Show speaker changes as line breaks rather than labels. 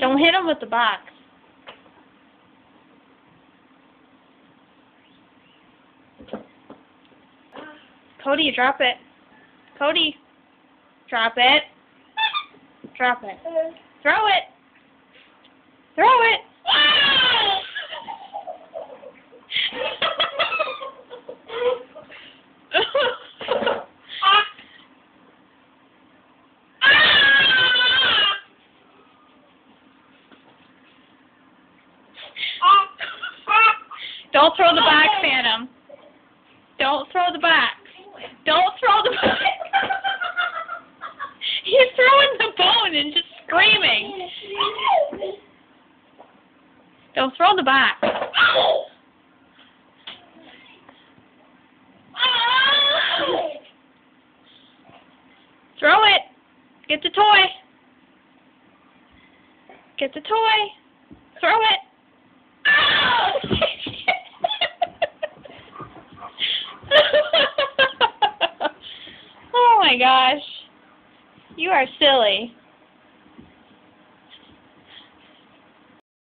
Don't hit him with the box. Kodi, drop it. Kodi, drop it. Drop it. Throw it. Don't throw the box, Phantom. Don't throw the box. Don't throw the box. He's throwing the bone and just screaming. Don't throw the box. Throw it. Get the toy. Get the toy. Throw it. My gosh. You are silly.